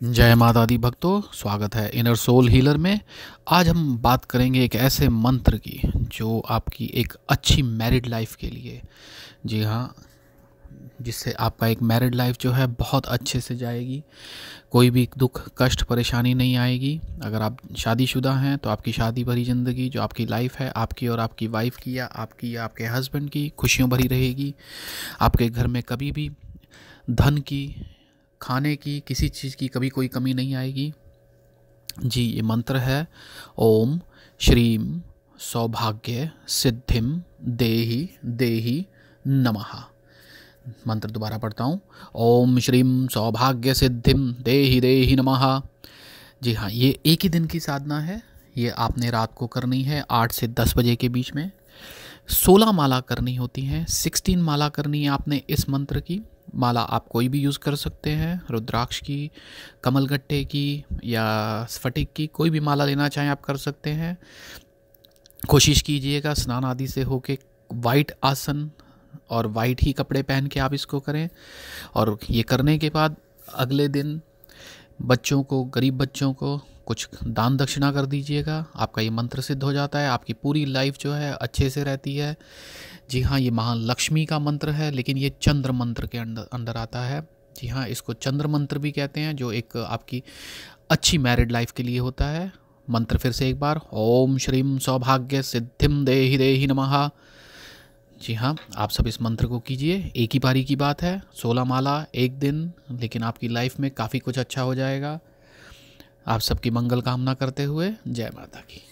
जय माता दी भक्तों, स्वागत है इनर सोल हीलर में। आज हम बात करेंगे एक ऐसे मंत्र की, जो आपकी एक अच्छी मैरिड लाइफ के लिए। जी हाँ जिससे आपका एक मैरिड लाइफ जो है बहुत अच्छे से जाएगी। कोई भी दुख, कष्ट, परेशानी नहीं आएगी। अगर आप शादीशुदा हैं तो आपकी शादी भरी ज़िंदगी, जो आपकी लाइफ है, आपकी और आपकी वाइफ की या आपकी या आपके हस्बैंड की, खुशियों भरी रहेगी। आपके घर में कभी भी धन की खाने की, किसी चीज़ की कभी कोई कमी नहीं आएगी। जी, ये मंत्र है, ओम श्रीम सौभाग्य सिद्धिम देही देही नमः। मंत्र दोबारा पढ़ता हूँ, ओम श्रीम सौभाग्य सिद्धिम देही देही नमः। जी हाँ ये एक ही दिन की साधना है, ये आपने रात को करनी है, आठ से दस बजे के बीच में। सोलह माला करनी होती हैं, सिक्सटीन माला करनी है आपने इस मंत्र की। माला आप कोई भी यूज़ कर सकते हैं, रुद्राक्ष की, कमलगट्टे की या स्फटिक की, कोई भी माला लेना चाहें आप कर सकते हैं। कोशिश कीजिएगा स्नान आदि से होके वाइट आसन और वाइट ही कपड़े पहन के आप इसको करें। और ये करने के बाद अगले दिन बच्चों को, गरीब बच्चों को कुछ दान दक्षिणा कर दीजिएगा। आपका ये मंत्र सिद्ध हो जाता है, आपकी पूरी लाइफ जो है अच्छे से रहती है। जी हाँ ये महालक्ष्मी का मंत्र है, लेकिन ये चंद्र मंत्र के अंदर अंदर आता है। जी हाँ इसको चंद्र मंत्र भी कहते हैं, जो एक आपकी अच्छी मैरिड लाइफ के लिए होता है। मंत्र फिर से एक बार, ओम श्रीम सौभाग्य सिद्धिम देहि देहि नमः। जी हाँ आप सब इस मंत्र को कीजिए, एक ही बारी की बात है, सोलह माला एक दिन, लेकिन आपकी लाइफ में काफ़ी कुछ अच्छा हो जाएगा। आप सबकी मंगल कामना करते हुए, जय माता की।